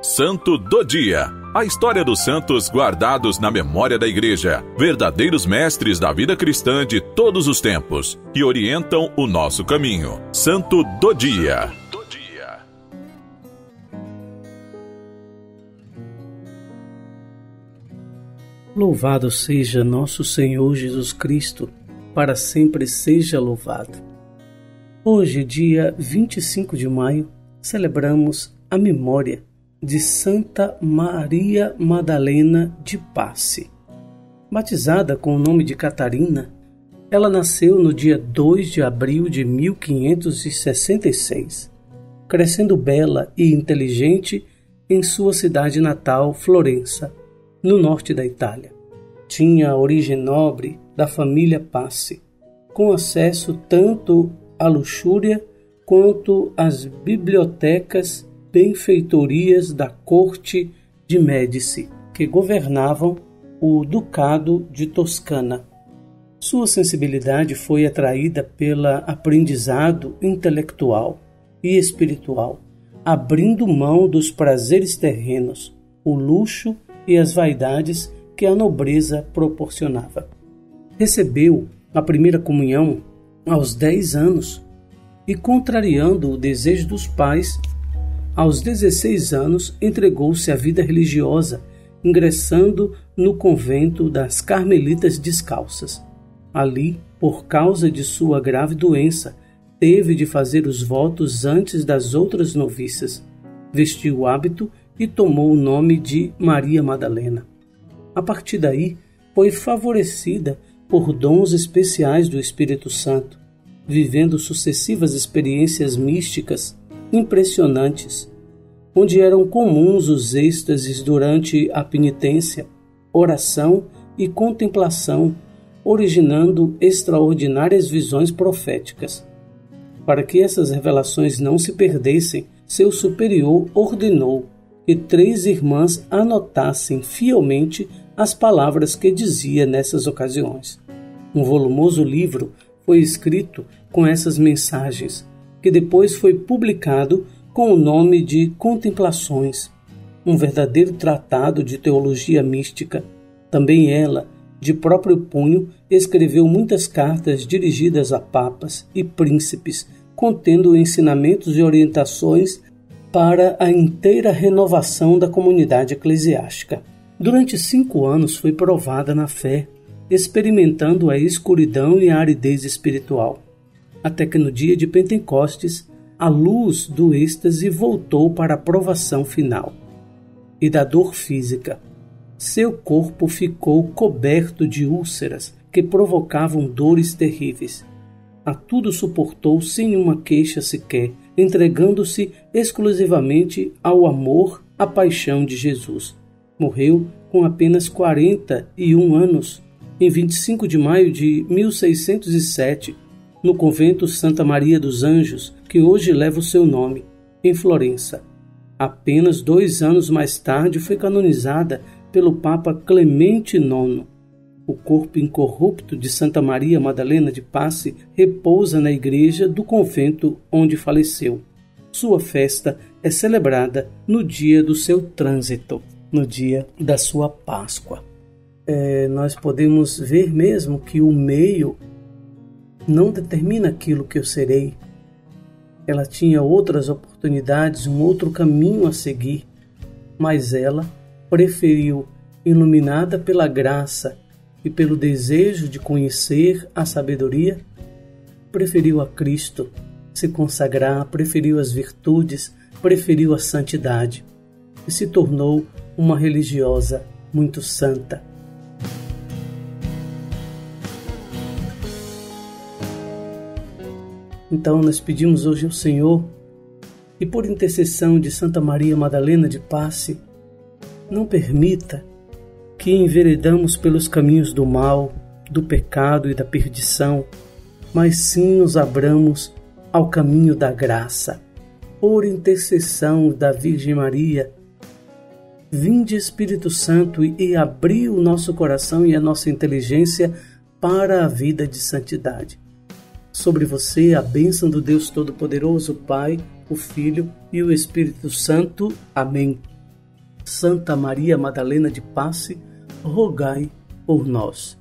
Santo do Dia. A história dos santos guardados na memória da Igreja, verdadeiros mestres da vida cristã de todos os tempos, que orientam o nosso caminho. Santo do Dia. Louvado seja nosso Senhor Jesus Cristo, para sempre seja louvado. Hoje, dia 25 de maio, celebramos a memória de Santa Maria Madalena de Passe. Batizada com o nome de Catarina, ela nasceu no dia 2 de abril de 1566, crescendo bela e inteligente em sua cidade natal, Florença, no norte da Itália. Tinha origem nobre da família Passe, com acesso tanto à luxúria quanto às bibliotecas benfeitorias da corte de Médici, que governavam o Ducado de Toscana. Sua sensibilidade foi atraída pelo aprendizado intelectual e espiritual, abrindo mão dos prazeres terrenos, o luxo e as vaidades que a nobreza proporcionava. Recebeu a primeira comunhão aos dez anos e, contrariando o desejo dos pais, aos 16 anos, entregou-se à vida religiosa, ingressando no convento das Carmelitas Descalças. Ali, por causa de sua grave doença, teve de fazer os votos antes das outras noviças. Vestiu o hábito e tomou o nome de Maria Madalena. A partir daí, foi favorecida por dons especiais do Espírito Santo, vivendo sucessivas experiências místicas impressionantes, onde eram comuns os êxtases durante a penitência, oração e contemplação, originando extraordinárias visões proféticas. Para que essas revelações não se perdessem, seu superior ordenou que três irmãs anotassem fielmente as palavras que dizia nessas ocasiões. Um volumoso livro foi escrito com essas mensagens, que depois foi publicado com o nome de Contemplações, um verdadeiro tratado de teologia mística. Também ela, de próprio punho, escreveu muitas cartas dirigidas a papas e príncipes, contendo ensinamentos e orientações para a inteira renovação da comunidade eclesiástica. Durante cinco anos foi provada na fé, experimentando a escuridão e a aridez espiritual até que no dia de Pentecostes a luz do êxtase voltou para a provação final e da dor física. Seu corpo ficou coberto de úlceras que provocavam dores terríveis. A tudo suportou sem uma queixa sequer, entregando-se exclusivamente ao amor, à paixão de Jesus. Morreu com apenas 41 anos, em 25 de maio de 1607, no convento Santa Maria dos Anjos, que hoje leva o seu nome, em Florença. Apenas dois anos mais tarde foi canonizada pelo Papa Clemente IX. O corpo incorrupto de Santa Maria Madalena de Passe repousa na igreja do convento onde faleceu. Sua festa é celebrada no dia do seu trânsito, no dia da sua Páscoa. É, nós podemos ver mesmo que o meio não determina aquilo que eu serei. Ela tinha outras oportunidades, um outro caminho a seguir, mas ela preferiu, iluminada pela graça e pelo desejo de conhecer a sabedoria, preferiu a Cristo, se consagrar, preferiu as virtudes, preferiu a santidade e se tornou uma religiosa muito santa. Então nós pedimos hoje ao Senhor e por intercessão de Santa Maria Madalena de Passe, não permita que enveredamos pelos caminhos do mal, do pecado e da perdição, mas sim nos abramos ao caminho da graça. Por intercessão da Virgem Maria, vinde Espírito Santo e abri o nosso coração e a nossa inteligência para a vida de santidade sobre você a bênção do Deus Todo-Poderoso, Pai, o Filho e o Espírito Santo. Amém. Santa Maria Madalena de Passe, rogai por nós.